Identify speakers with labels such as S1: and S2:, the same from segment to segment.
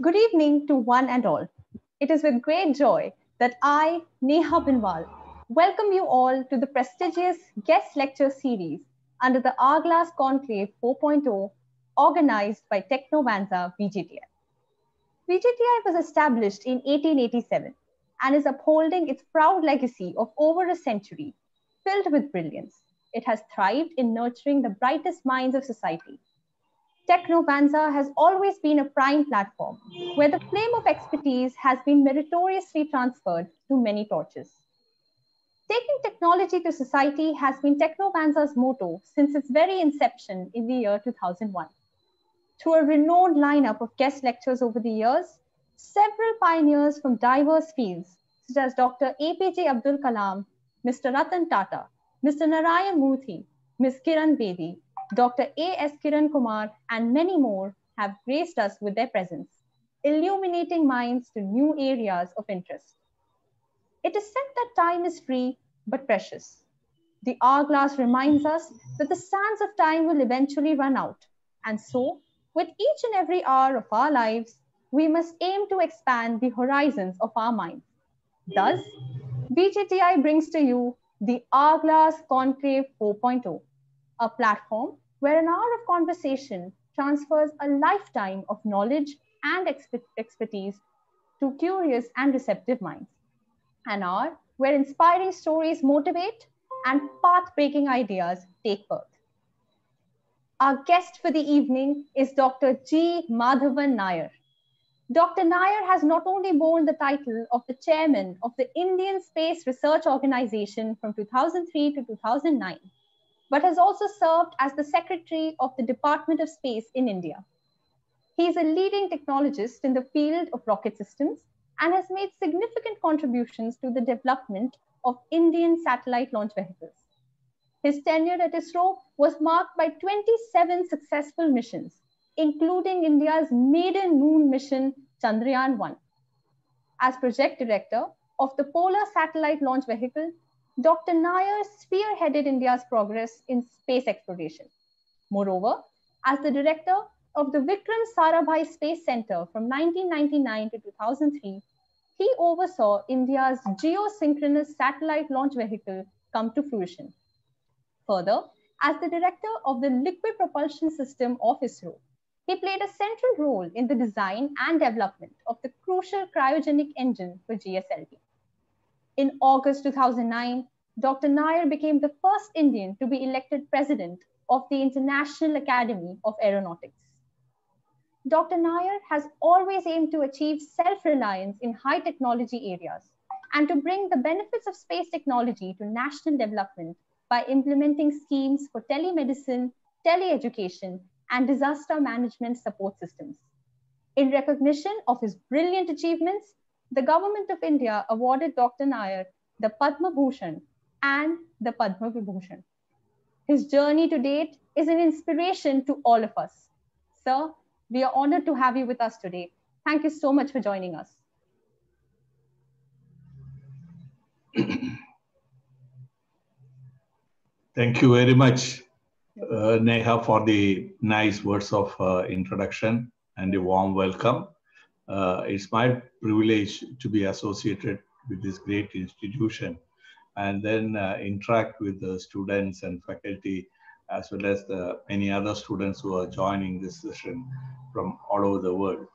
S1: Good evening to one and all. It is with great joy that I, Neha Binwal, welcome you all to the prestigious guest lecture series under the Hourglass Conclave 4.0 organized by Technovanza VJTI. VJTI was established in 1887 and is upholding its proud legacy of over a century filled with brilliance. It has thrived in nurturing the brightest minds of society. Technovanza has always been a prime platform where the flame of expertise has been meritoriously transferred to many torches. Taking technology to society has been Technovanza's motto since its very inception in the year 2001. Through a renowned lineup of guest lectures over the years, several pioneers from diverse fields, such as Dr. APJ Abdul Kalam, Mr. Ratan Tata, Mr. Narayan Murthy, Ms. Kiran Bedi, Dr. A.S. Kiran Kumar, and many more have graced us with their presence, illuminating minds to new areas of interest. It is said that time is free but precious. The hourglass reminds us that the sands of time will eventually run out. And so, with each and every hour of our lives, we must aim to expand the horizons of our minds. Thus, VJTI brings to you the Hourglass Conclave 4.0 a platform where an hour of conversation transfers a lifetime of knowledge and expertise to curious and receptive minds. An hour where inspiring stories motivate and path breaking ideas take birth. Our guest for the evening is Dr. G. Madhavan Nair. Dr. Nair has not only borne the title of the chairman of the Indian Space Research Organization from 2003 to 2009, but has also served as the Secretary of the Department of Space in India. He is a leading technologist in the field of rocket systems and has made significant contributions to the development of Indian satellite launch vehicles. His tenure at ISRO was marked by 27 successful missions, including India's maiden moon mission, Chandrayaan 1. As project director of the Polar Satellite Launch Vehicle, Dr. Nair spearheaded India's progress in space exploration. Moreover, as the director of the Vikram Sarabhai Space Center from 1999 to 2003, he oversaw India's geosynchronous satellite launch vehicle come to fruition. Further, as the director of the liquid propulsion system of ISRO, he played a central role in the design and development of the crucial cryogenic engine for GSLV. In August 2009, Dr. Nair became the first Indian to be elected president of the International Academy of Aeronautics. Dr. Nair has always aimed to achieve self-reliance in high technology areas and to bring the benefits of space technology to national development by implementing schemes for telemedicine, teleeducation, and disaster management support systems. In recognition of his brilliant achievements, the government of India awarded Dr. Nair the Padma Bhushan and the Padma Vibhushan. His journey to date is an inspiration to all of us. Sir, we are honored to have you with us today. Thank you so much for joining us.
S2: Thank you very much, uh, Neha, for the nice words of uh, introduction and a warm welcome. Uh, it's my privilege to be associated with this great institution and then uh, interact with the students and faculty as well as the many other students who are joining this session from all over the world.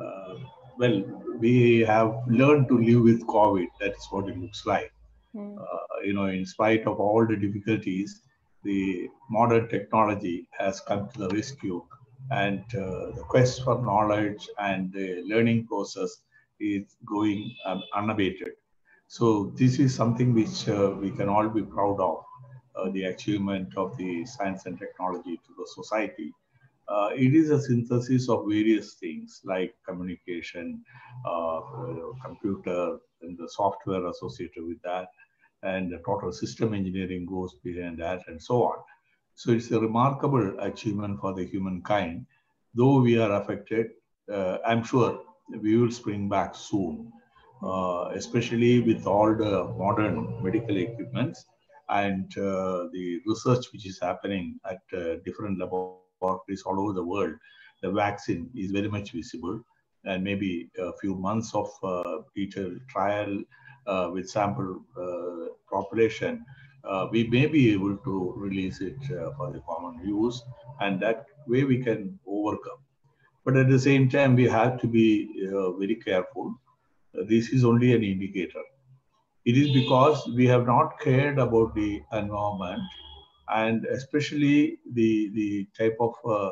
S2: Uh, well, we have learned to live with COVID. That is what it looks like. Mm. you know, in spite of all the difficulties, the modern technology has come to the rescue and uh, the quest for knowledge and the learning process is going um, unabated. So this is something which uh, we can all be proud of, uh, the achievement of the science and technology to the society. Uh, it is a synthesis of various things like communication, uh, computer, and the software associated with that, and the total system engineering goes behind that, and so on. So it's a remarkable achievement for the humankind. Though we are affected, uh, I'm sure we will spring back soon, uh, especially with all the modern medical equipments and uh, the research which is happening at uh, different laboratories all over the world. The vaccine is very much visible. and maybe a few months of uh, detailed trial uh, with sample uh, population, uh, we may be able to release it uh, for the common use, and that way we can overcome. But at the same time, we have to be uh, very careful. this is only an indicator. It is because we have not cared about the environment and especially the, the type of uh,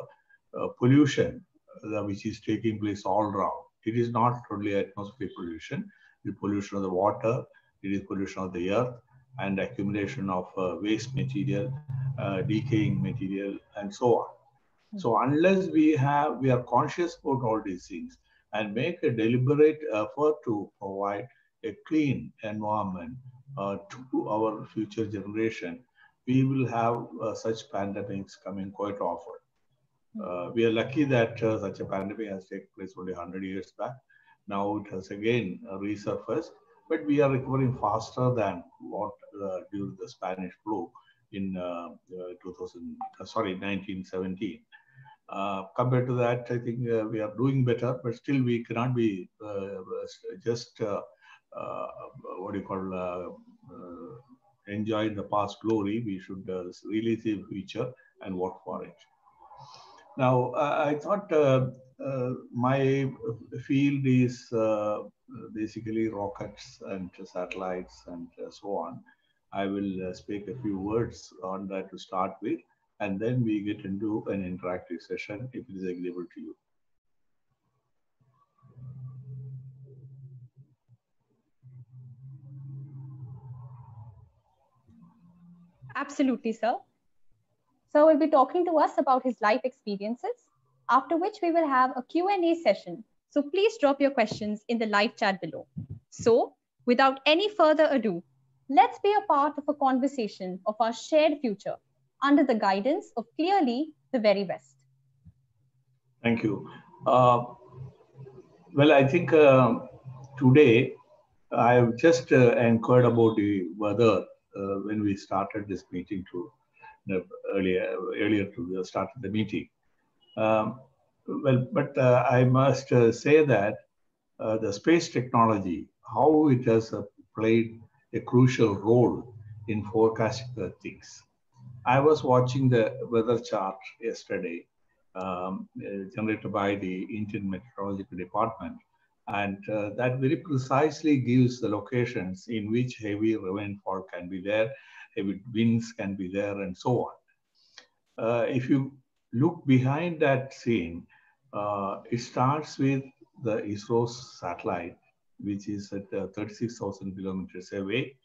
S2: uh, pollution which is taking place all around. It is not only atmospheric pollution, the pollution of the water, it is pollution of the earth, and accumulation of uh, waste material, uh, decaying material, and so on. Hmm. So unless we have, we are conscious about all these things and make a deliberate effort to provide a clean environment uh, to our future generation, we will have uh, such pandemics coming quite often. Uh, we are lucky that uh, such a pandemic has taken place only 100 years back. Now it has again resurfaced, but we are recovering faster than what uh, during the Spanish flu in uh, uh, 2000, sorry, 1917. compared to that, I think we are doing better, but still we cannot be just what do you call enjoy the past glory. We should really see future and work for it. Now, I thought uh, uh, Uh, my field is uh, basically rockets and satellites and uh, so on. I will uh, speak a few words on that to start with, and then we get into an interactive session if it is agreeable to you.
S1: Absolutely, sir. Sir will be talking to us about his life experiences, after which we will have a Q&A session. So please drop your questions in the live chat below. So without any further ado, let's be a part of a conversation of our shared future under the guidance of clearly the very best.
S2: Thank you. Uh, well, I think uh, today I have just uh, inquired about the weather uh, when we started this meeting too earlier earlier to the start the meeting. Um, well, but uh, I must uh, say that uh, the space technology, how it has uh, played a crucial role in forecasting things. I was watching the weather chart yesterday, um, uh, generated by the Indian Meteorological Department, and uh, that very precisely gives the locations in which heavy rainfall can be there heavy winds can be there and so on. If you look behind that scene, uh, it starts with the ISRO's satellite, which is at uh, 36,000 kilometers away,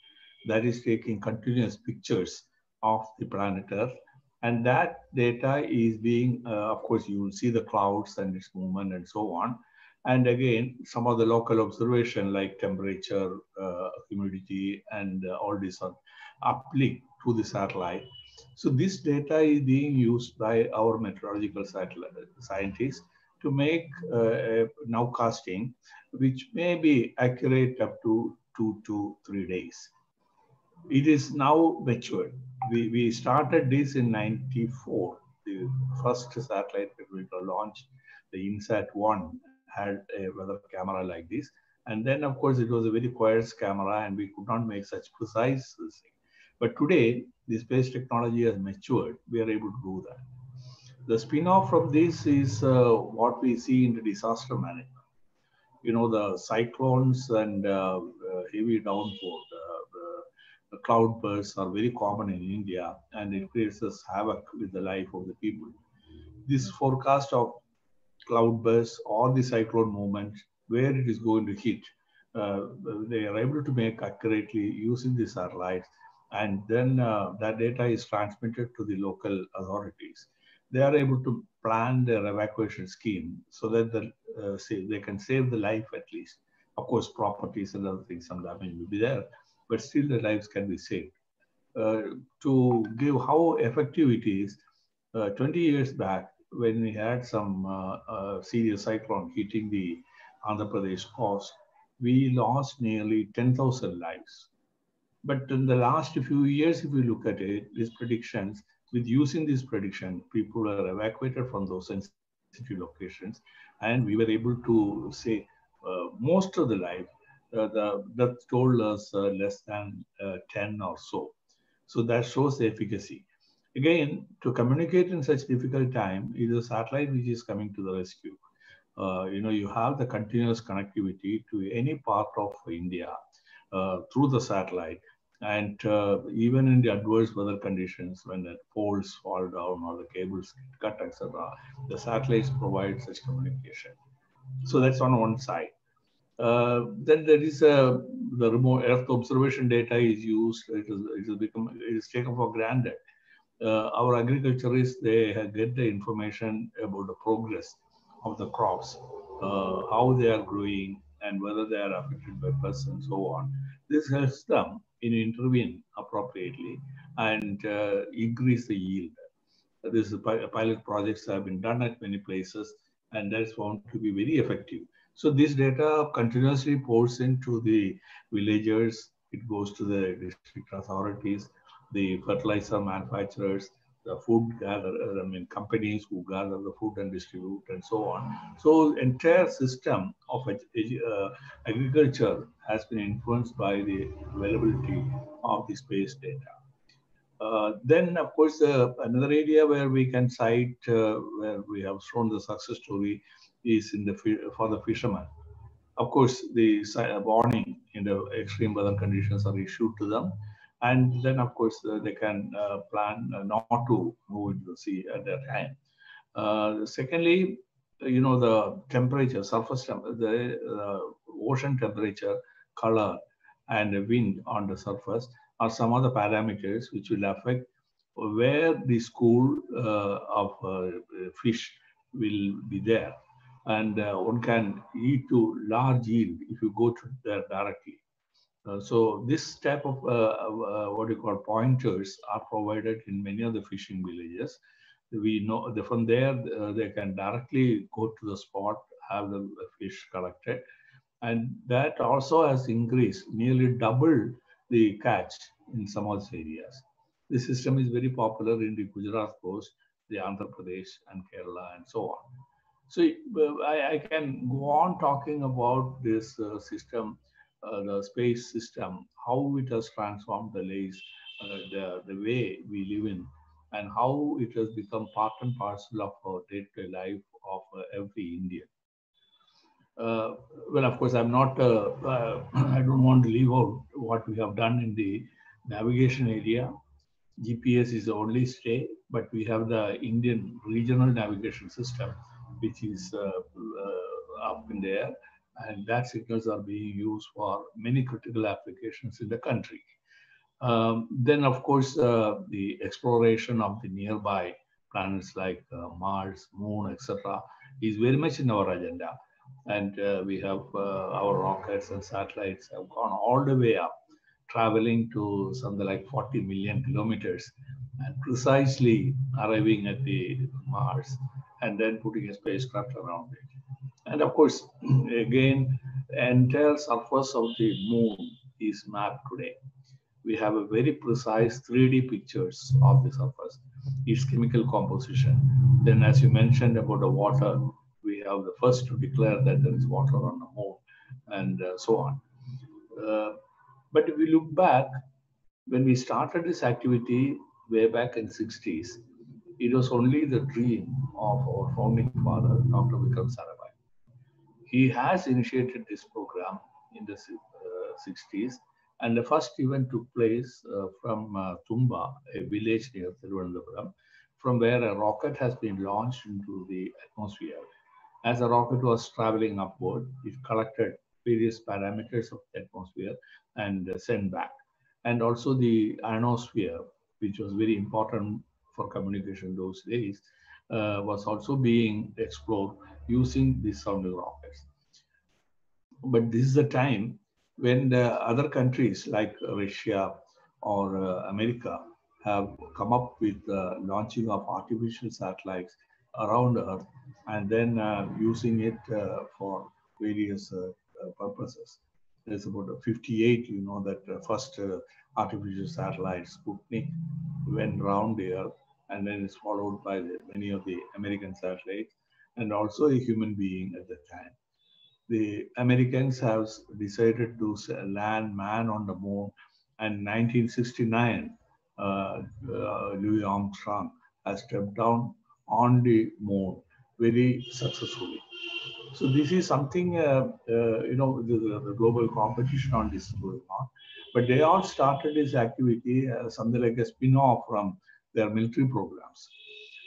S2: that is taking continuous pictures of the planet Earth. And that data is being, uh, of course, you will see the clouds and its movement and so on. And again, some of the local observation like temperature, uh, humidity, and uh, all these are uplink to the satellite. So this data is being used by our meteorological scientists to make uh, nowcasting, which may be accurate up to two to three days. It is now matured. We, we started this in 94. The first satellite that we launched, the INSAT-1, had a weather camera like this. And then, of course, it was a very quiet camera and we could not make such precise but today, the space technology has matured. We are able to do that. The spin-off from this is uh, what we see in the disaster management. You know, the cyclones and uh, uh, heavy downpour, the cloud bursts are very common in India and it creates this havoc with the life of the people. This forecast of cloud bursts or the cyclone movement, where it is going to hit, uh, they are able to make accurately using the satellites and then uh, that data is transmitted to the local authorities. They are able to plan their evacuation scheme so that the, uh, they can save the life at least. Of course, properties and other things, some damage will be there, but still the lives can be saved. Uh, to give how effective it is, uh, 20 years back, when we had some uh, uh, serious cyclone hitting the Andhra Pradesh coast, we lost nearly 10,000 lives but in the last few years, if we look at it, these predictions, with using this prediction, people are evacuated from those sensitive locations. And we were able to say uh, most of the life, uh, the told us uh, less than 10 or so. So that shows the efficacy. Again, to communicate in such difficult time, is a satellite which is coming to the rescue. Uh, you know, you have the continuous connectivity to any part of India uh, through the satellite. And uh, even in the adverse weather conditions, when the poles fall down or the cables get cut, etc., the satellites provide such communication. So that's on one side. Uh, then there is a the remote Earth observation data is used. It is it is become it is taken for granted. Uh, our agriculturists they get the information about the progress of the crops, uh, how they are growing, and whether they are affected by pests and so on. This helps them in intervene appropriately and uh, increase the yield. This pilot projects have been done at many places, and that's found to be very effective. So this data continuously pours into the villagers. It goes to the district authorities, the fertilizer manufacturers, the food gather, I mean, companies who gather the food and distribute and so on. So entire system of uh, agriculture has been influenced by the availability of the space data. Uh, then, of course, uh, another area where we can cite, uh, where we have shown the success story, is in the for the fishermen. Of course, the warning in the extreme weather conditions are issued to them, and then of course uh, they can uh, plan uh, not to move into the sea at that time. Uh, secondly, you know the temperature, surface temperature, the ocean temperature, color, and wind on the surface are some of the parameters which will affect where the school uh, of uh, fish will be there. And one can eat to large yield if you go to there directly. Uh, so this type of uh, uh, what you call pointers are provided in many of the fishing villages. We know that from there they can directly go to the spot, have the fish collected, and that also has increased, nearly doubled the catch in some of these areas. The system is very popular in the Gujarat coast, the Andhra Pradesh and Kerala and so on. So I, I can go on talking about this uh, system the space system, how it has transformed the lives, uh, the, the way we live in, and how it has become part and parcel of our day-to-day life of uh, every Indian. Uh, well, of course, I'm not, uh, uh, I don't want to leave out what we have done in the navigation area. GPS is the only stay, but we have the Indian regional navigation system, which is up in the air and that signals are being used for many critical applications in the country. Um, then, of course, uh, the exploration of the nearby planets like uh, Mars, Moon, etc., is very much in our agenda. And uh, we have uh, our rockets and satellites have gone all the way up, traveling to something like 40 million kilometers, and precisely arriving at the Mars, and then putting a spacecraft around it. And of course, again, entire surface of the moon is mapped today. We have a very precise 3D pictures of the surface, its chemical composition. Then as you mentioned about the water, we have the first to declare that there is water on the moon and uh, so on. Uh, but if we look back, when we started this activity way back in 60s, it was only the dream of our founding father, Dr. Vikram Sarabhai he has initiated this program in the uh, 60s. And the first event took place uh, from uh, Thumba, a village near Thiruvananthapuram, from where a rocket has been launched into the atmosphere. As the rocket was traveling upward, it collected various parameters of the atmosphere and uh, sent back. And also the ionosphere, which was very important for communication those days, uh, was also being explored using these sounding rockets. But this is a time when the other countries like Russia or uh, America have come up with uh, launching of artificial satellites around Earth and then uh, using it uh, for various uh, uh, purposes. There's about 58, you know, that first artificial satellite, Sputnik, went around the Earth and then it's followed by the, many of the American satellites and also a human being at the time. The Americans have decided to land man on the moon, and 1969, uh, uh, Louis Armstrong has stepped down on the moon very successfully. So this is something, uh, uh, you know, the, the, global competition on this going on. But they all started this activity as something like a spin-off from their military programs.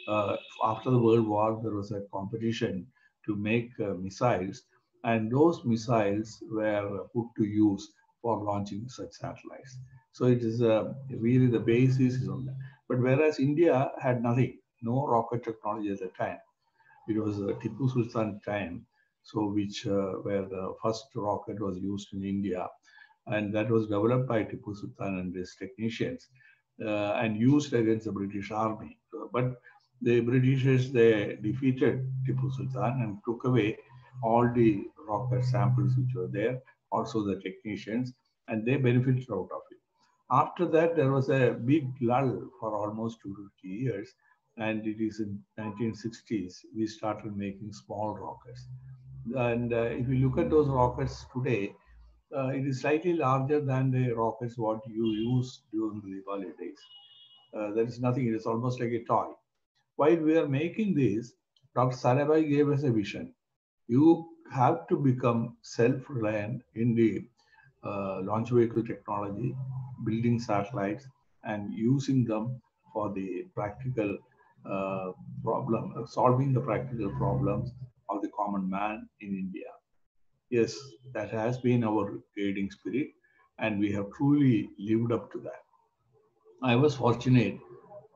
S2: Uh, after the World War, there was a competition to make uh, missiles, and those missiles were put to use for launching such satellites. So it is uh, really the basis is on that. But whereas India had nothing, no rocket technology at the time, it was uh, Tipu Sultan time, so which uh, where the first rocket was used in India, and that was developed by Tipu Sultan and his technicians, uh, and used against the British Army. But the Britishers they defeated Tipu Sultan and took away all the rocket samples which were there, also the technicians, and they benefited out of it. After that, there was a big lull for almost 250 years, and it is in 1960s we started making small rockets. And uh, if you look at those rockets today, uh, it is slightly larger than the rockets what you use during the Diwali days. Uh, there is nothing, it is almost like a toy. While we are making this, Dr. Sarabhai gave us a vision. You have to become self-reliant in the uh, launch vehicle technology, building satellites, and using them for the practical uh, problem, solving the practical problems of the common man in India. Yes, that has been our guiding spirit, and we have truly lived up to that. I was fortunate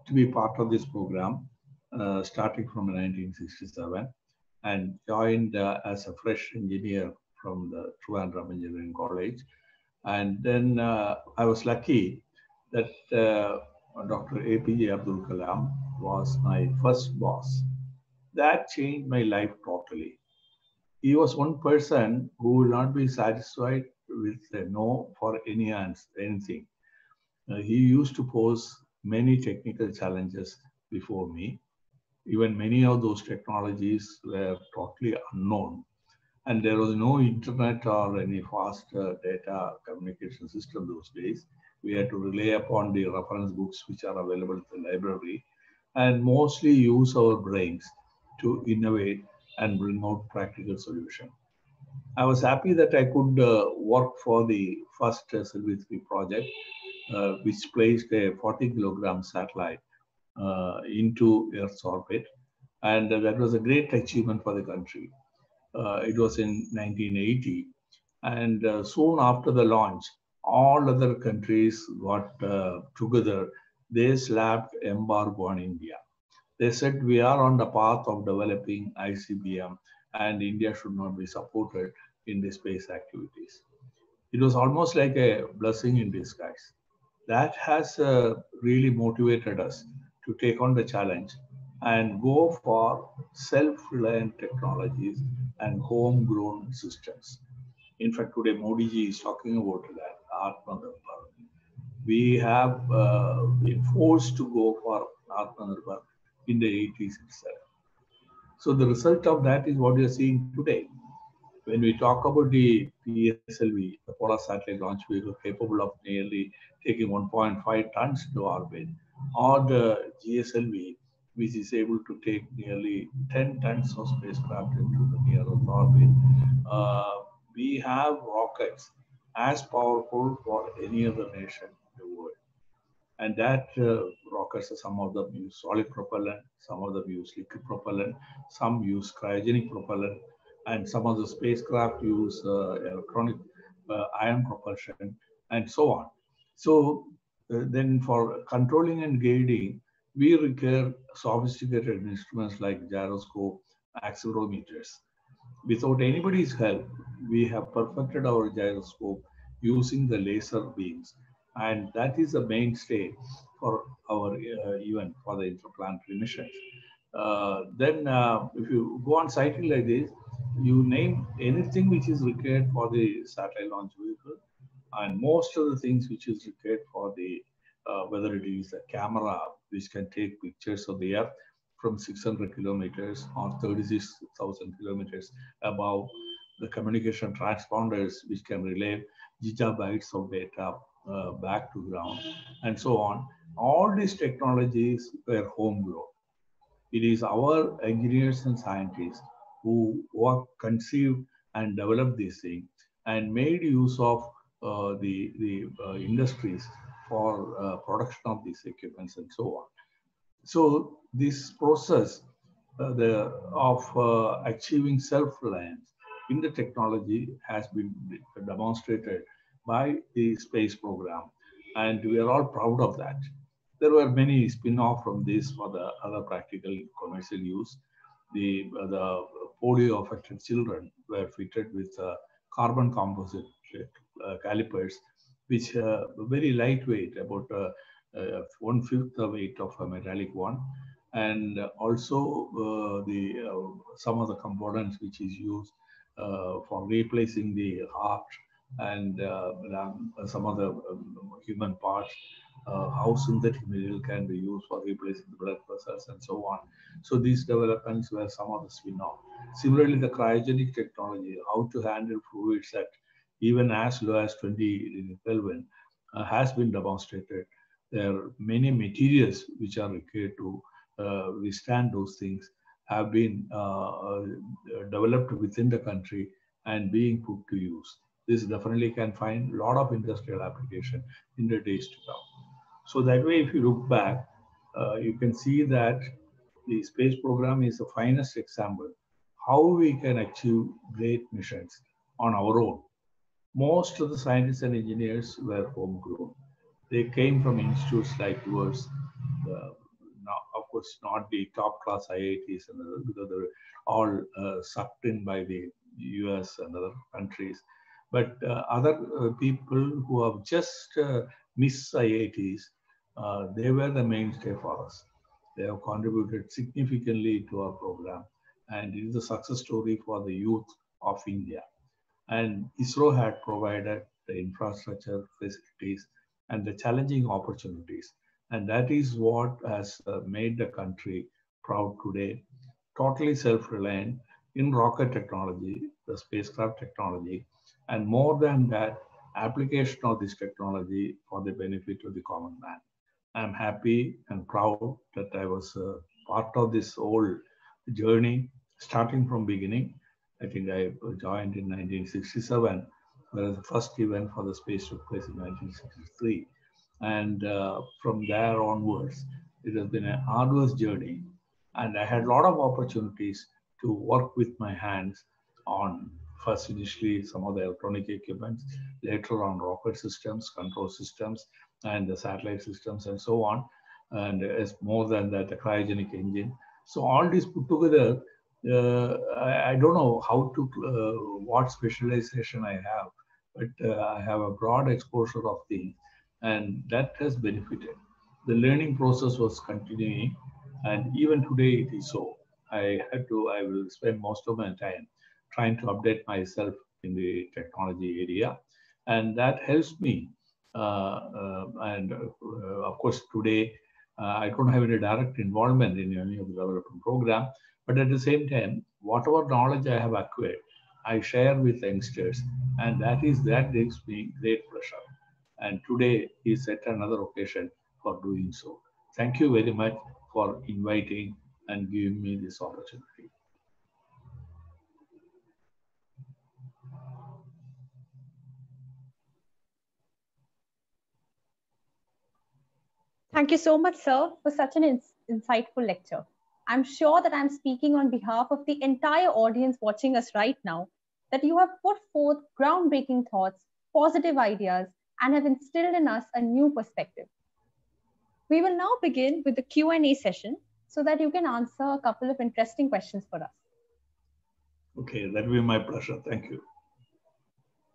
S2: to be part of this program uh, starting from 1967 and joined uh, as a fresh engineer from the Trivandrum Engineering College. And then uh, I was lucky that uh, Dr. APJ Abdul Kalam was my first boss. That changed my life totally. He was one person who will not be satisfied with a no for any answer, anything. Uh, he used to pose many technical challenges before me. Even many of those technologies were totally unknown. And there was no internet or any fast uh, data communication system those days we had to rely upon the reference books which are available in the library and mostly use our brains to innovate and bring out practical solution. I was happy that I could uh, work for the first uh, SLV 3 project, uh, which placed a 40 kilogram satellite into Earth's orbit. And that was a great achievement for the country. Uh, it was in 1980. And uh, soon after the launch, all other countries got uh, together, they slapped embargo on India. They said we are on the path of developing ICBM and India should not be supported in the space activities. It was almost like a blessing in disguise. That has uh, really motivated us to take on the challenge and go for self-reliant technologies and homegrown systems. In fact, today Modi ji is talking about that Atmanirbhar. We have uh, been forced to go for Atmanirbhar in the 80s itself. So the result of that is what you're seeing today. When we talk about the PSLV, the Polar Satellite Launch Vehicle capable of nearly taking 1.5 tons to orbit, or the GSLV, which is able to take nearly 10 tons of spacecraft into the near Earth orbit, uh, we have rockets as powerful for any other nation in the world. And that uh, rockets, some of them use solid propellant, some of them use liquid propellant, some use cryogenic propellant, and some of the spacecraft use uh, electronic uh, ion propulsion, and so on. So then for controlling and guiding, we require sophisticated instruments like gyroscope, accelerometers, without anybody's help, we have perfected our gyroscope using the laser beams. And that is the mainstay for our uh, event for the interplanetary missions. Uh, then uh, if you go on citing like this, you name anything which is required for the satellite launch vehicle and most of the things which is required for the, uh, whether it is a camera which can take pictures of the earth from 600 kilometers or 36,000 kilometers above the communication transponders which can relay gigabytes of data uh, back to ground and so on. All these technologies were homegrown. It is our engineers and scientists who work, conceived and developed these things and made use of the, the uh, industries for uh, production of these equipments and so on. So this process uh, the, of uh, achieving self-reliance in the technology has been demonstrated by the space program. And we are all proud of that. There were many spin-off from this for the other practical commercial use. The, uh, the polio affected children were fitted with uh, carbon composite uh, calipers, which are very lightweight, about uh, one fifth the weight of a metallic one. And also uh, the uh, some of the components which is used for replacing the heart and some of the um, human parts uh, how synthetic material can be used for replacing the blood vessels and so on. So these developments were some of the spin-off. Similarly, the cryogenic technology, how to handle fluids at even as low as 20 Kelvin uh, has been demonstrated. There are many materials which are required to uh, withstand those things have been uh, uh, developed within the country and being put to use. This definitely can find a lot of industrial application in the days to come. So that way, if you look back, uh, you can see that the space program is the finest example how we can achieve great missions on our own. Most of the scientists and engineers were homegrown. They came from institutes like yours, uh, now, of course, not the top class IITs and other, because they're all uh, sucked in by the US and other countries. But uh, other uh, people who have just uh, missed IITs, uh, they were the mainstay for us. They have contributed significantly to our program, and it is a success story for the youth of India. And ISRO had provided the infrastructure, facilities, and the challenging opportunities. And that is what has uh, made the country proud today, totally self-reliant in rocket technology, the spacecraft technology, and more than that, application of this technology for the benefit of the common man. I'm happy and proud that I was uh, part of this whole journey, starting from beginning. I think I joined in 1967, whereas the first event for the space took place in 1963. And uh, from there onwards, it has been an arduous journey. And I had a lot of opportunities to work with my hands on first initially some of the electronic equipment, later on rocket systems, control systems, and the satellite systems and so on. And it's more than that, the cryogenic engine. So all these put together, I, I, don't know how to, uh, what specialization I have, but uh, I have a broad exposure of things and that has benefited. The learning process was continuing and even today it is so. I had to, I will spend most of my time trying to update myself in the technology area and that helps me. Uh, uh, and uh, of course today uh, I don't have any direct involvement in any of the development program, but at the same time, whatever knowledge I have acquired, I share with youngsters and that is, that gives me great pleasure. And today is set another occasion for doing so. Thank you very much for inviting and giving me this opportunity.
S1: Thank you so much, sir, for such an ins insightful lecture. I'm sure that I'm speaking on behalf of the entire audience watching us right now, that you have put forth groundbreaking thoughts, positive ideas, and have instilled in us a new perspective. We will now begin with the Q&A session so that you can answer a couple of interesting questions for us.
S2: Okay, that will be my pleasure. Thank you.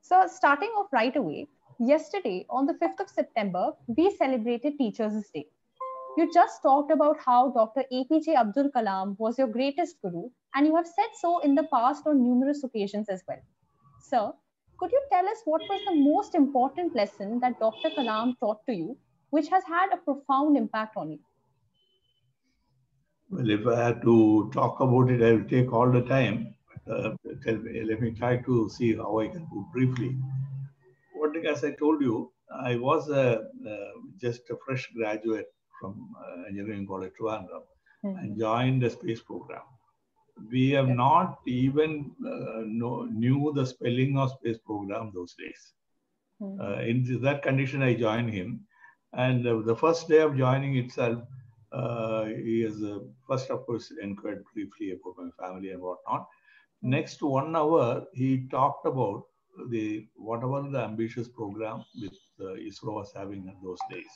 S1: So starting off right away, yesterday on the 5th of September, we celebrated Teachers' Day. You just talked about how Dr. APJ Abdul Kalam was your greatest guru, and you have said so in the past on numerous occasions as well. Sir, could you tell us what was the most important lesson that Dr. Kalam taught to you, which has had a profound impact on you?
S2: Well, if I had to talk about it, I will take all the time. Uh, me, let me try to see how I can put briefly. Thing, as I told you, I was a, uh, just a fresh graduate from uh, Engineering College Trivandrum mm-hmm. and joined the space program. We have not even uh, know, knew the spelling of space program those days. Mm-hmm. in that condition, I joined him. And the first day of joining itself, uh, he has uh, first, of course, inquired briefly about my family and whatnot. Next one hour, he talked about the whatever the ambitious program with uh, ISRO was having in those days.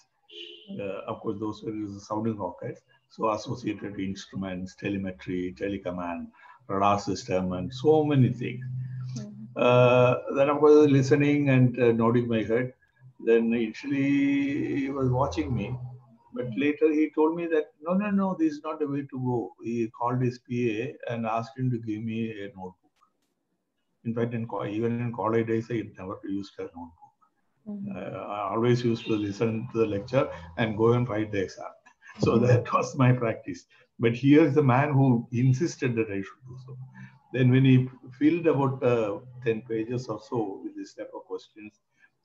S2: Uh, of course, those were the sounding rockets, so associated instruments, telemetry, telecommand, radar system, and so many things. Uh, then, of course, listening and uh, nodding my head. Then initially he was watching me, but later he told me that no, no, no, this is not the way to go. He called his PA and asked him to give me a notebook. In fact, in even in college days, I never used a notebook. Mm-hmm. Uh, I always used to listen to the lecture and go and write the exam. So mm-hmm. that was my practice. But here is the man who insisted that I should do so. Then when he filled about uh, 10 pages or so with this type of questions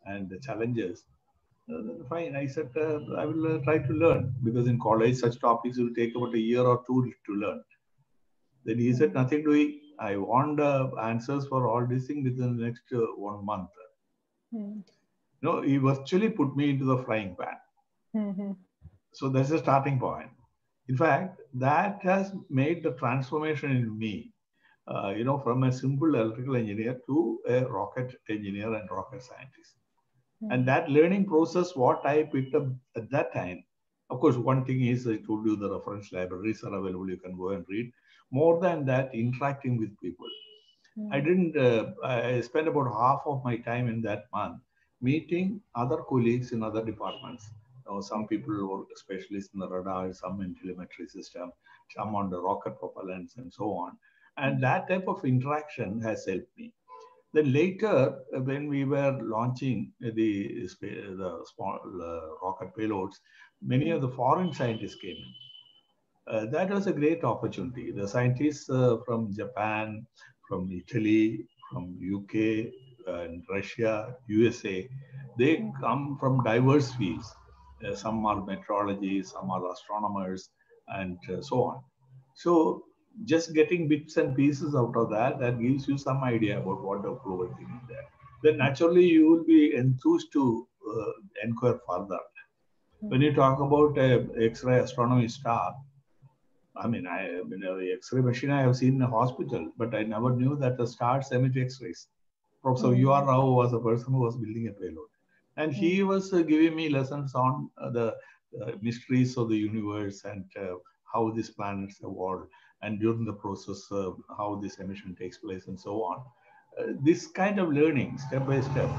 S2: and the challenges, uh, fine. I said, uh, I will uh, try to learn because in college, such topics will take about a year or two to learn. Then he said, nothing doing. I want answers for all these things within the next one month. Mm. No, he virtually put me into the frying pan. Mm-hmm. So that's the starting point. In fact, that has made the transformation in me, uh, you know, from a simple electrical engineer to a rocket engineer and rocket scientist. And that learning process, what I picked up at that time, of course, one thing is I told you the reference libraries are available, you can go and read. More than that, interacting with people. Mm-hmm. I didn't, uh, I spent about half of my time in that month meeting other colleagues in other departments. You know, some people were specialists in the radar, some in telemetry system, some on the rocket propellants and so on. And that type of interaction has helped me. Then later, when we were launching the, the small uh, rocket payloads, many of the foreign scientists came in. Uh, that was a great opportunity. The scientists uh, from Japan, from Italy, from UK, and Russia, USA, they hmm. come from diverse fields. Uh, some are meteorology, some are astronomers, and uh, so on. So just getting bits and pieces out of that, that gives you some idea about what the global thing is there. Then naturally you will be enthused to uh, inquire further. When you talk about a X-ray astronomy star, I mean, I, I mean, X-ray machine I have seen in a hospital, but I never knew that the stars emit X-rays. Professor mm-hmm. U.R. Rao was a person who was building a payload. And he mm-hmm. was uh, giving me lessons on uh, the uh, mysteries of the universe and uh, how these planets evolve and during the process, how this emission takes place and so on. Uh, this kind of learning, step by step,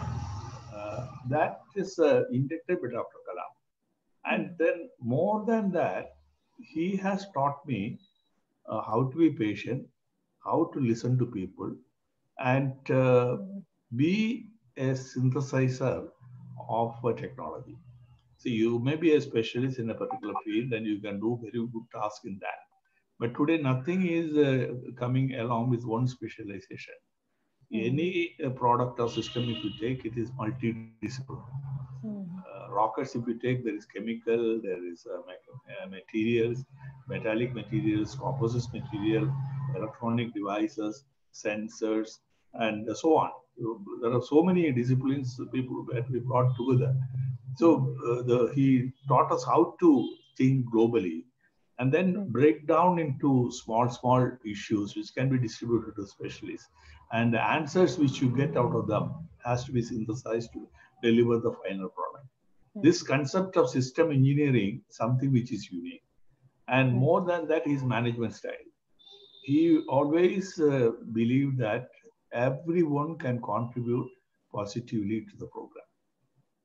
S2: uh, that is uh, inducted by Dr. Kalam. And then more than that, he has taught me uh, how to be patient, how to listen to people, and uh, be a synthesizer of a technology. See, you may be a specialist in a particular field and you can do very good task in that. But today, nothing is uh, coming along with one specialization. Mm. Any uh, product or system, if you take, it is multidisciplinary. Mm. Uh, rockets, if you take, there is chemical, there is uh, uh, materials, metallic materials, composite material, electronic devices, sensors, and so on. There are so many disciplines people that we brought together. So uh, the, he taught us how to think globally and then hmm. break down into small, small issues which can be distributed to specialists. And the answers which you get out of them has to be synthesized to deliver the final product. Mm. This concept of system engineering, something which is unique. And mm. more than that, his management style. He always uh, believed that everyone can contribute positively to the program.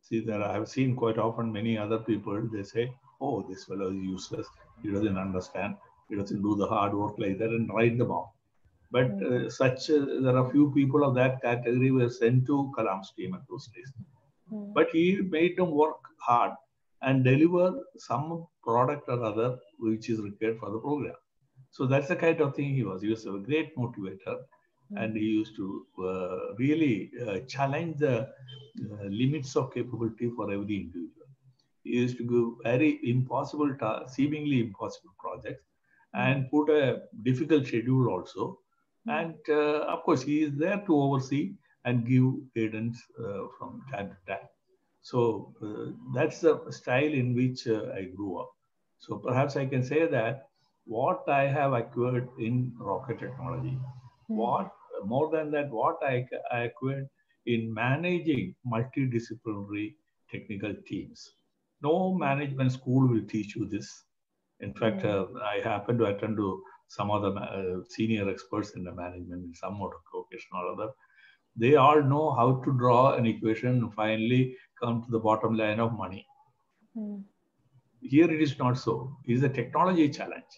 S2: See, that I have seen quite often many other people, they say, oh, this fellow is useless. He doesn't understand. He doesn't do the hard work like that and write them off. But uh, such, uh, there are few people of that category were sent to Kalam's team at those days. Mm. But he made them work hard and deliver some product or other which is required for the program. So that's the kind of thing he was. He was a great motivator and he used to uh, really uh, challenge the uh, limits of capability for every individual. He used to give very impossible, seemingly impossible projects and put a difficult schedule also. And uh, of course, he is there to oversee and give guidance uh, from time to time. So uh, that's the style in which I grew up. So perhaps I can say that what I have acquired in rocket technology, what more than that, what I, I acquired in managing multidisciplinary technical teams. No management school will teach you this. In fact, uh, I happen to attend to some of the uh, senior experts in the management in some occasion or other. They all know how to draw an equation and finally come to the bottom line of money. Mm. Here it is not so. It is a technology challenge.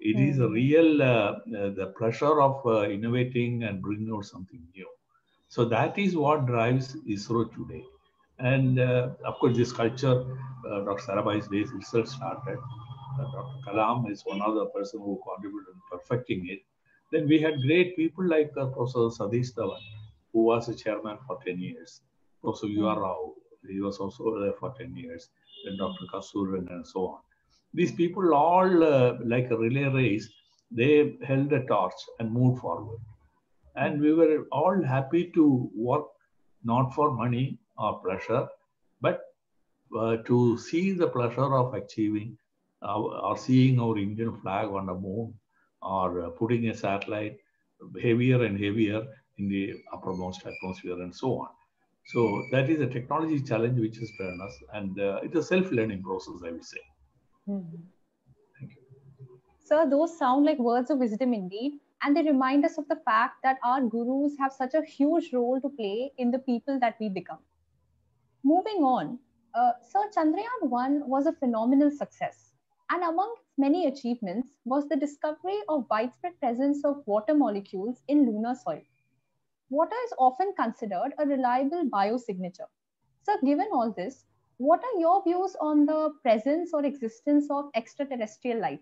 S2: It mm. is a real uh, uh, the pressure of uh, innovating and bringing out something new. So that is what drives ISRO today. And uh, of course, this culture, uh, Dr. Sarabhai's days itself started. Uh, Dr. Kalam is one of the person who contributed in perfecting it. Then we had great people like Professor Satish Dhawan, who was a chairman for 10 years. Professor U. R. Hmm. Rao, he was also there for 10 years. Then Dr. Kasturirangan and so on these people all uh, like a relay race they held a torch and moved forward. And we were all happy to work not for money or pleasure but uh, to see the pleasure of achieving uh, or seeing our indian flag on the moon or uh, putting a satellite heavier and heavier in the uppermost atmosphere and so on. So that is a technology challenge which has turned us and uh, it's a self-learning process i would say
S1: Sir, those sound like words of wisdom indeed. And they remind us of the fact that our gurus have such a huge role to play in the people that we become. Moving on, uh, Sir Chandrayaan 1 was a phenomenal success. And among many achievements was the discovery of widespread presence of water molecules in lunar soil. Water is often considered a reliable biosignature. So, given all this, what are your views on the presence or existence of extraterrestrial life?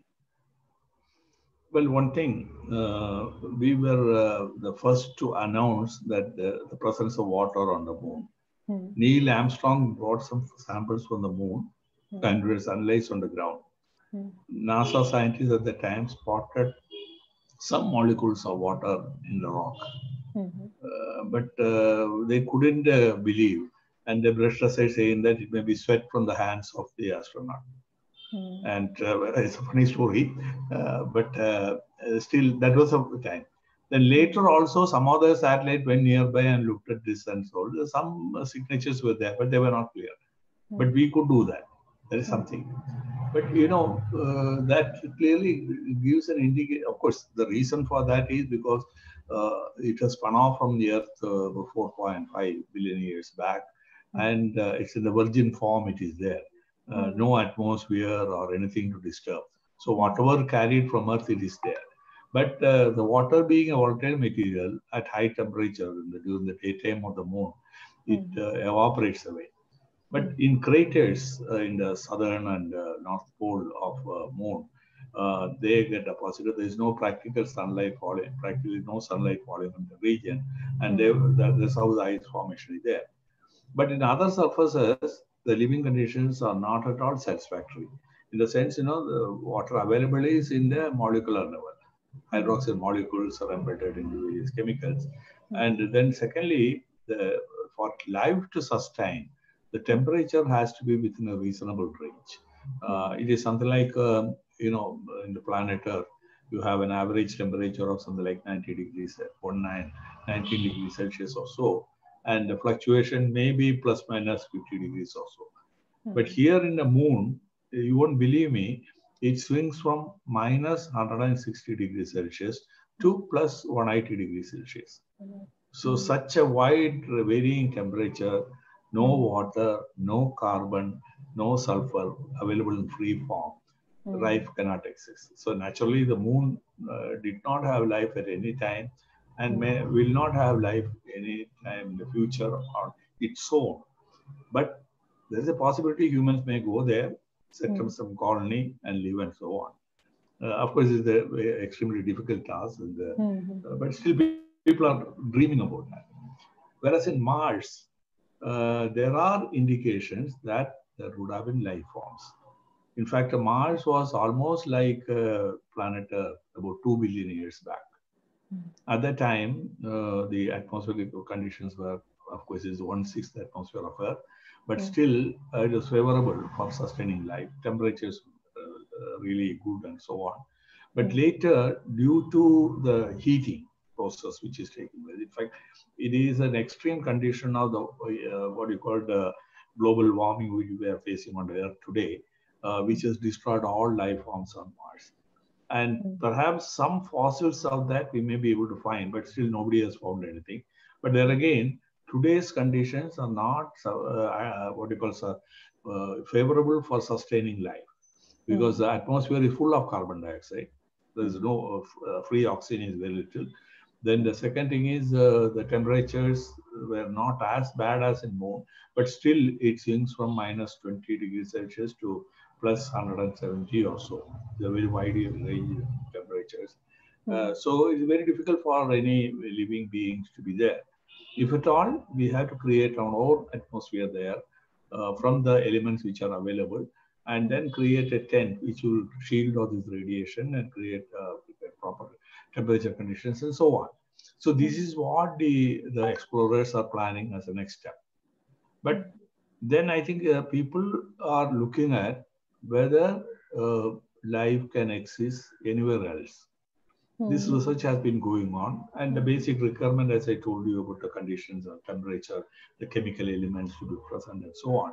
S2: Well, one thing, uh, we were uh, the first to announce that the, the presence of water on the moon. Hmm. Neil Armstrong brought some samples from the moon hmm. and was analyzed on the ground. Hmm. NASA scientists at the time spotted some molecules of water in the rock, mm-hmm. uh, but uh, they couldn't uh, believe and they brushed aside saying that it may be sweat from the hands of the astronaut. Mm. And uh, it's a funny story, uh, but uh, still that was a time. Then later also some other satellite went nearby and looked at this and so some signatures were there, but they were not clear. Mm. But we could do that. There is something. But you know, uh, that clearly gives an indication. Of course, the reason for that is because uh, it has spun off from the Earth uh, 4.5 billion years back and uh, it's in the virgin form it is there uh, hmm. no atmosphere or anything to disturb so whatever carried from earth it is there but uh, the water being a volatile material at high temperature the, during the daytime of the moon it hmm. uh, evaporates away but hmm. in craters uh, in the southern and uh, north pole of moon they get deposited. There is no practical sunlight falling, practically no sunlight falling in the region, and they, that, that's how the ice formation is there. But in other surfaces, the living conditions are not at all satisfactory. In the sense, you know, the water available is in the molecular level. Hydroxyl molecules are embedded into various chemicals. And then secondly, the, for life to sustain, the temperature has to be within a reasonable range. Uh, it is something like, um, you know, in the planet Earth, you have an average temperature of something like 90 degrees, 19, 19 degrees Celsius or so and the fluctuation may be plus minus 50 degrees or so. Mm-hmm. But here in the moon, you won't believe me, it swings from minus 160 degrees Celsius to plus 180 degrees Celsius. Mm-hmm. So such a wide varying temperature, no hmm. water, no carbon, no sulfur available in free form, mm-hmm. life cannot exist. So naturally the moon uh, did not have life at any time and may, will not have life any time in the future on its own. But there is a possibility humans may go there set up some colony and live and so on. Uh, of course, it's an extremely difficult task, and, uh,
S1: Mm-hmm.
S2: but still people are dreaming about that. Whereas in Mars, uh, there are indications that there would have been life forms. In fact, Mars was almost like uh, planet Earth about 2 billion years back. At that time, uh, the atmospheric conditions were, of course, is one sixth atmosphere of Earth, but still uh, it was favorable for sustaining life. Temperatures uh, uh, really good and so on. But
S1: Mhm.
S2: later, due to the heating process which is taking place, in fact, it is an extreme condition of the uh, what you call the global warming which we are facing on the Earth today, uh, which has destroyed all life forms on Mars. And
S1: Mm.
S2: perhaps some fossils of that we may be able to find, but still nobody has found anything. But there again, today's conditions are not uh, uh, what you call uh, uh, favorable for sustaining life because the atmosphere is full of carbon dioxide. There is no uh, uh, free oxygen is very little. Then the second thing is uh, the temperatures were not as bad as in moon, but still it swings from minus 20 degrees Celsius to plus 170 or so. They're very wide range of temperatures. Uh, so it's very difficult for any living beings to be there. If at all, we have to create our own atmosphere there uh, from the elements which are available and then create a tent which will shield all this radiation and create uh, proper temperature conditions and so on. So this is what the, the explorers are planning as a next step. But then I think uh, people are looking at whether uh, life can exist anywhere else. This
S1: Mhm.
S2: research has been going on, and the basic requirement, as I told you about the conditions of temperature, the chemical elements to be present, and so on.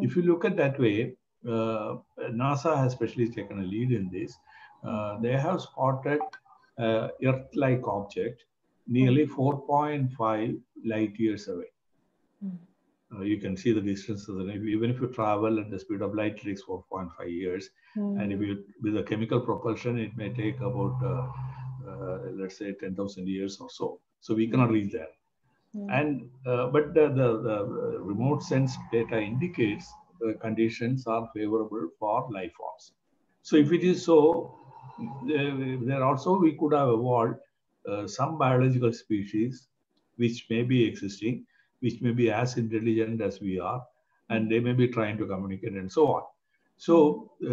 S2: If you look at that way, uh, NASA has especially taken a lead in this. Uh, they have spotted uh, Earth-like object nearly 4.5 light years away.
S1: Mm.
S2: Uh, you can see the distances, and if, even if you travel at the speed of light, it takes 4.5 years. And if you with a chemical propulsion, it may take about uh, uh, let's say 10,000 years or so. So we cannot reach there.
S1: Mhm.
S2: And uh, but the, the, the remote sense data indicates the conditions are favorable for life forms. So if it is so, there, there also we could have evolved uh, some biological species which may be existing, which may be as intelligent as we are, and they may be trying to communicate and so on. So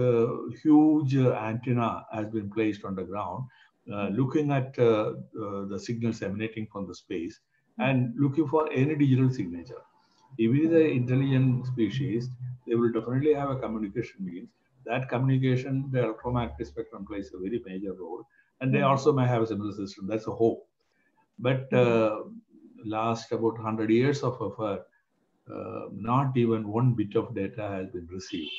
S2: uh, huge antenna has been placed on the ground, uh, looking at uh, uh, the signals emanating from the space and looking for any digital signature. If it is an intelligent species, they will definitely have a communication means. That communication, the electromagnetic spectrum plays a very major role, and they
S1: Mhm.
S2: also may have a similar system. That's a hope. But uh, last about 100 years of effort, uh, not even one bit of data has been received.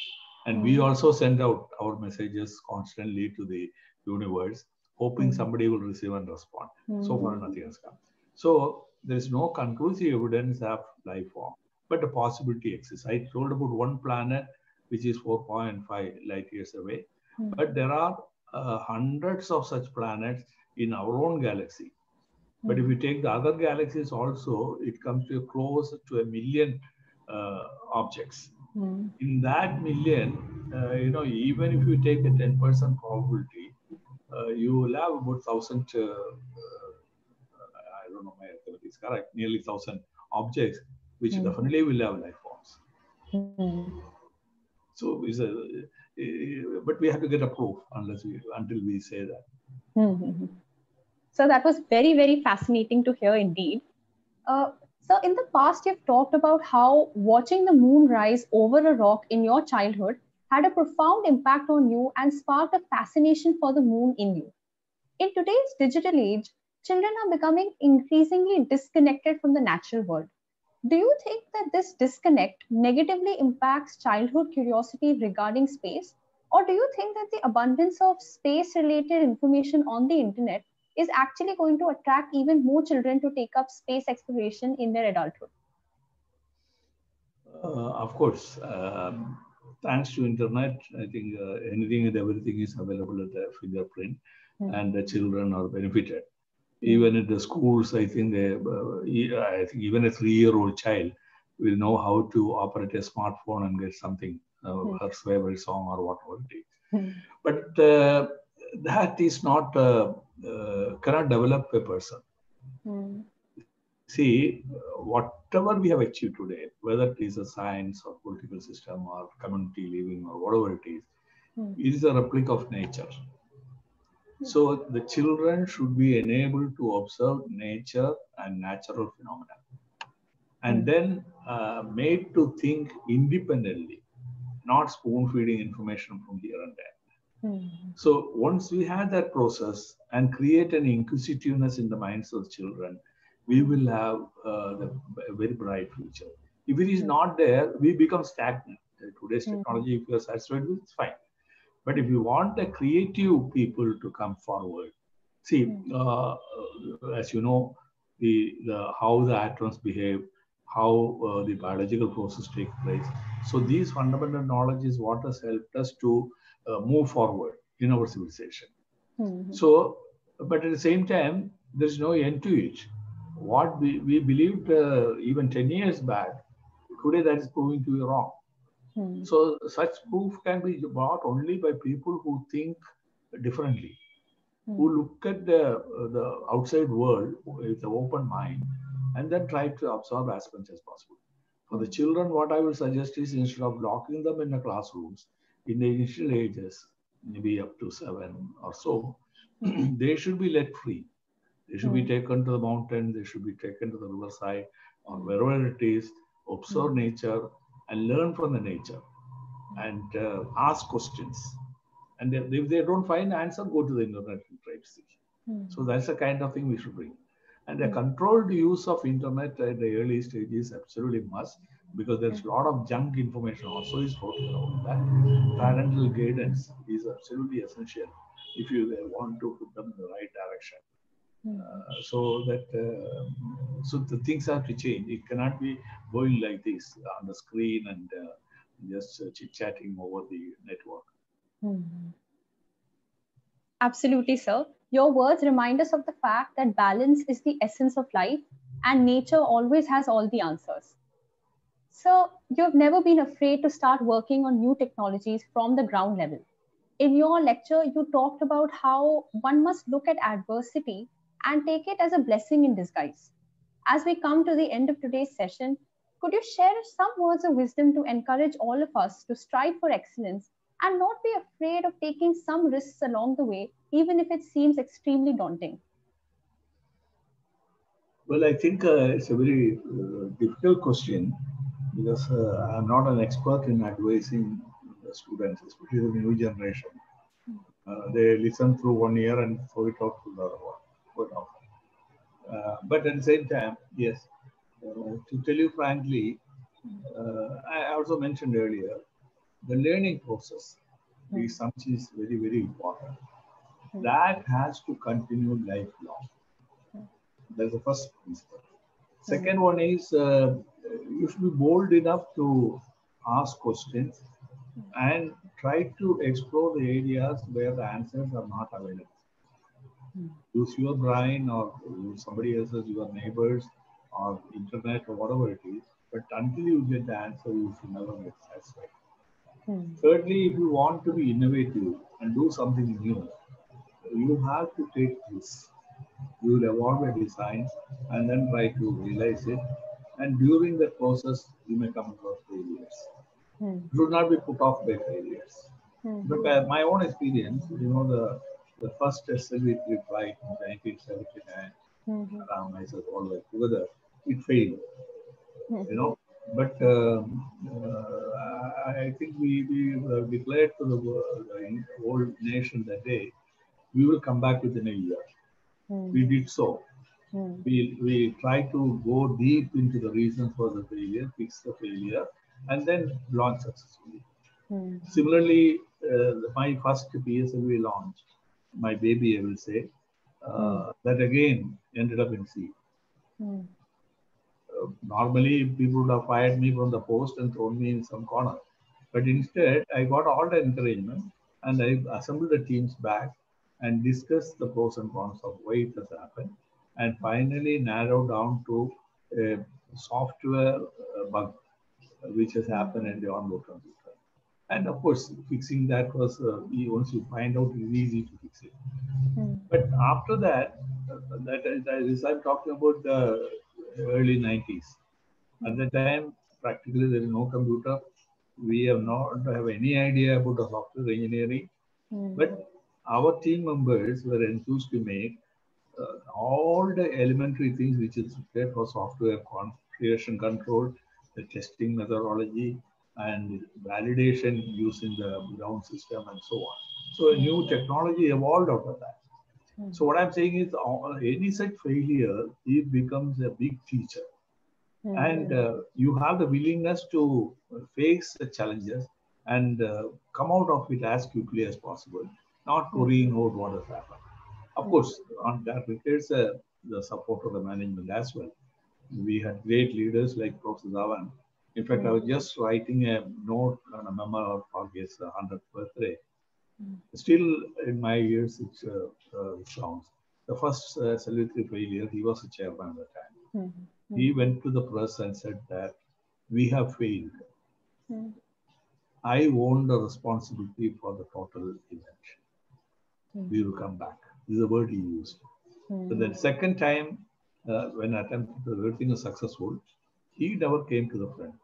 S2: And we
S1: Mhm.
S2: also send out our messages constantly to the universe, hoping
S1: Mhm.
S2: somebody will receive and respond. So far,
S1: Mhm.
S2: nothing has come. So there is no conclusive evidence of life form, but the possibility exists. I told about one planet which is 4.5 light years away,
S1: Mhm.
S2: but there are uh, hundreds of such planets in our own galaxy. But if you take the other galaxies also, it comes to close to a million uh, objects.
S1: Mhm.
S2: In that million, uh, you know, even if you take a 10% probability, uh, you will have about 1,000, uh, uh, I don't know, my estimate is correct, nearly 1,000 objects, which
S1: Mhm.
S2: definitely will have life forms.
S1: Mhm.
S2: So, it's a, uh, but we have to get a proof unless we, until we say that.
S1: Mhm. So that was very, very fascinating to hear indeed. Uh, so, in the past, you've talked about how watching the moon rise over a rock in your childhood had a profound impact on you and sparked a fascination for the moon in you. In today's digital age, children are becoming increasingly disconnected from the natural world. Do you think that this disconnect negatively impacts childhood curiosity regarding space? Or do you think that the abundance of space related information on the internet is actually going to attract even more children to take up space exploration in their adulthood?
S2: Uh, of course, um, thanks to internet, I think uh, anything and everything is available at the fingerprint,
S1: Hmm.
S2: and the children are benefited. Even in the schools, I think they, uh, e- I think even a three-year-old child will know how to operate a smartphone and get something uh, mm. her favorite song or whatever it is. Mm. But uh, that is not uh, cannot develop a person. Mm. See, whatever we have achieved today, whether it is a science or political system or community living or whatever it is, mm. it is a replica of nature. So the children should be enabled to observe nature and natural phenomena and then uh, made to think independently, not spoon feeding information from here and there. Mm-hmm. So once we have that process and create an inquisitiveness in the minds of children, we will have uh, the, a very bright future. If it is not there, we become stagnant. Today's mm-hmm. technology, if you are satisfied with, it's fine. But if you want the creative people to come forward, see, hmm. uh, as you know, the, the how the atoms behave, how uh, the biological process take place. So these fundamental knowledge is what has helped us to uh, move forward in our civilization. Mm-hmm. So, but at the same time, there's no end to it. What we, we believed uh, even 10 years back, today that is proving to be wrong. Hmm. So such proof can be brought only by people who think differently, hmm. who look at the, uh, the outside world with an open mind and then try to absorb as much as possible. For the children, what I will suggest is instead of locking them in the classrooms in the initial ages, maybe up to seven or so, hmm. they should be let free. They should be taken to the mountain, they should be taken to the riverside or wherever it is, observe nature, and learn from the nature and uh, ask questions. And if they don't find answer, go to the internet and try to see. Mm. So that's the kind of thing we should bring. And the mm. controlled use of internet at the early stage is absolutely must because there's a lot of junk information also is floating around that. Parental guidance is absolutely essential if you want to put them in the right direction. Hmm. Uh, so that uh, so the things have to change. It cannot be going like this on the screen and uh, just chit chatting over the network. Mm-hmm.
S1: Absolutely, sir. Your words remind us of the fact that balance is the essence of life, and nature always has all the answers. So you have never been afraid to start working on new technologies from the ground level. In your lecture, you talked about how one must look at adversity and take it as a blessing in disguise. As we come to the end of today's session, could you share some words of wisdom to encourage all of us to strive for excellence and not be afraid of taking some risks along the way, even if it seems extremely daunting?
S2: Well, I think uh, it's a very uh, difficult question because uh, I'm not an expert in advising the students, especially the new generation. Uh, they listen through one ear and throw it out to the other one. Uh, but at the same time, yes, uh, to tell you frankly, uh, I also mentioned earlier, the learning process is something is very, very important. That has to continue lifelong. Mm. That's the first principle. Second one is uh, you should be bold enough to ask questions and try to explore the areas where the answers are not available use your brain or somebody else's, your neighbors or internet or whatever it is. But until you get the answer, you should never get satisfied. Hmm. Thirdly, if you want to be innovative and do something new, you have to take this. You will evolve a design and then try to realize it. And during the process, you may come across failures. Hmm. Should not be put off by failures. Hmm. But uh, my own experience, you know, the the first SLV3 flight in 1979, mm-hmm. Ram myself all the together, it failed. Mm-hmm. You know, but um, uh, I think we, we declared to the, the whole nation that day, we will come back within a year. Mm-hmm. We did so. Mm. We, we try to go deep into the reasons for the failure, fix the failure, and then launch successfully. Mm. Similarly, uh, my first PSLV launch, my baby, I will say, uh, mm. that again ended up in sea. Mm. Uh, normally, people would have fired me from the post and thrown me in some corner. But instead, I got all the encouragement and I assembled the teams back and discussed the pros and cons of why it has happened and finally narrow down to a software uh, bug which has happened in the onboard computer. And of course, fixing that was uh, once you find out, it's easy to fix it. Mm. But after that, uh, that is, I'm talking about the early 90s. At the time, practically there is no computer. We have not have any idea about the software engineering. Mm. But our team members were enthused to make uh, all the elementary things which is required for software configuration control, the testing methodology, and validation using the ground system and so on. So a new technology evolved out of that. Mm. So what I'm saying is uh, any such failure, it becomes a big teacher. Mm. And uh, you have the willingness to face the challenges and uh, come out of it as quickly as possible, not worrying about what has happened. Of hmm. course, on that requires uh, the support of the management as well. We had great leaders like Professor Dhawan, in fact, I was just writing a note on a memo for his 100th birthday. Mm. Still in my ears, it uh, uh, sounds. The first uh, SLV failure, he was a chairman at the time. Mm-hmm. He went to the press and said that we have failed. Mm. I own the responsibility for the total event. Mm. We will come back. Is the word he used. Mm. So the second time, uh, when attempted everything was successful, he never came to the front.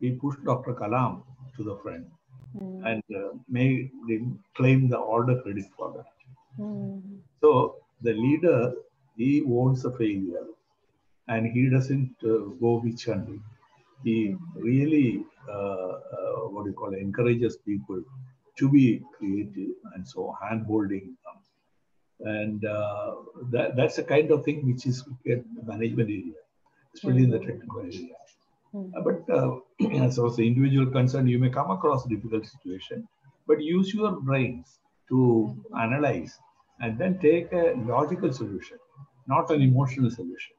S2: He pushed Dr. Kalam to the front mm. and uh, made him claim the order credit for that. Mm. So the leader, he owns the failure and he doesn't uh, go with hunting. He really, uh, uh, what do you call it, encourages people to be creative and so hand holding. And uh, that, that's the kind of thing which is management area especially in the technical area. Mm. But uh, as far as the individual concern, you may come across a difficult situation, but use your brains to mm. analyze and then take a logical solution, not an emotional solution.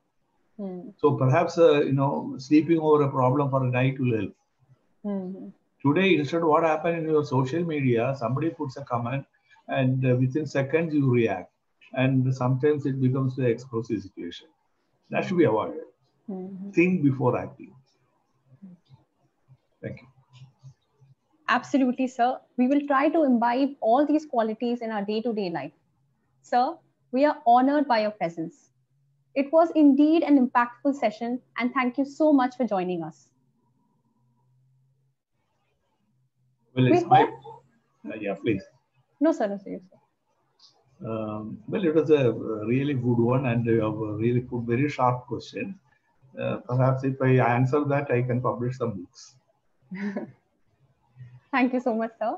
S2: Mm. So perhaps uh, you know sleeping over a problem for a night will help. Mm-hmm. Today, instead, what happened in your social media? Somebody puts a comment, and uh, within seconds you react, and sometimes it becomes the explosive situation. That should be avoided. Mm-hmm. Think before acting. Thank you.
S1: Absolutely, sir. We will try to imbibe all these qualities in our day to day life. Sir, we are honored by your presence. It was indeed an impactful session, and thank you so much for joining us.
S2: Well, it's we my. Hope... Uh, yeah, please.
S1: No, sir, no, sir.
S2: Um, well, it was a really good one, and you have really put very sharp question. Uh, perhaps if I answer that, I can publish some books.
S1: Thank you so much, sir.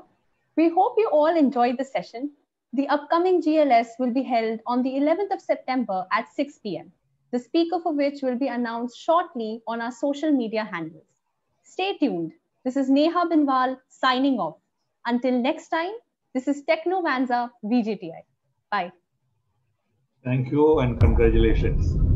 S1: We hope you all enjoyed the session. The upcoming GLS will be held on the 11th of September at 6 p.m., the speaker for which will be announced shortly on our social media handles. Stay tuned. This is Neha Binwal signing off. Until next time, this is Technovanza VJTI. Bye.
S2: Thank you and congratulations.